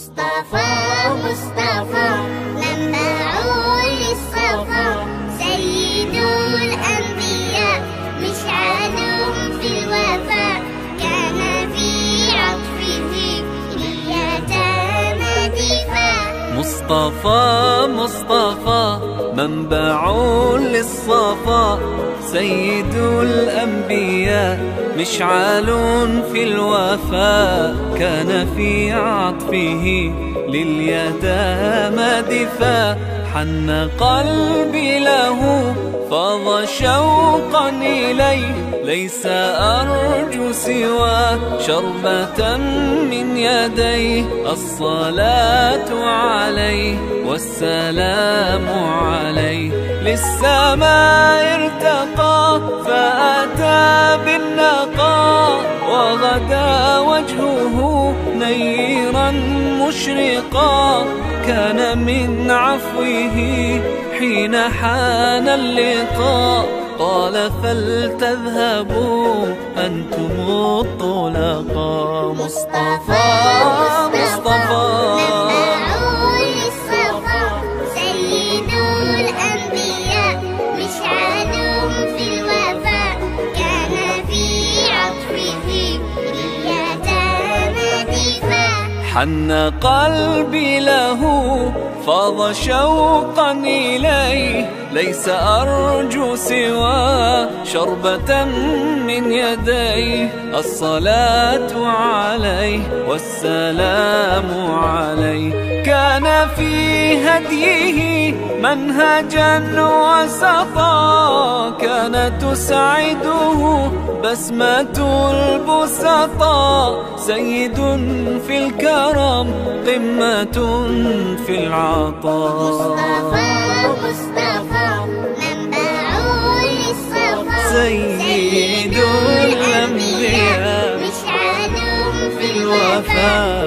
مصطفى مصطفى منبع للصفا. سيد الأنبياء مش مشعل في الوفاء كان في عطفه نية دفا مصطفى مصطفى منبع للصفا. سيد الأنبياء مشعال في الوفاء كان في عطفه لليتامى دفاع حن قلبي له فاض شوقا إليه ليس أرجو سوى شربة من يديه الصلاة عليه والسلام عليه. للسماء ارتقى فأتى بالنقاء وغدا وجهه نيرا مشرقا كان من عفوه حين حان اللقاء قال فلتذهبوا أنتم الطلقاء مصطفى. حن قلبي له فاض شوقا إليه ليس أرجو سوى شربة من يديه. الصلاة عليه والسلام عليه. كان في هديه منهجا وسطا. كان تسعده بسمة البسطاء سيد في الكرم قمة في العطاء. مصطفى مصطفى منبع للصفا. سيد الأنبياء. مشعل في الوفاء الوفاء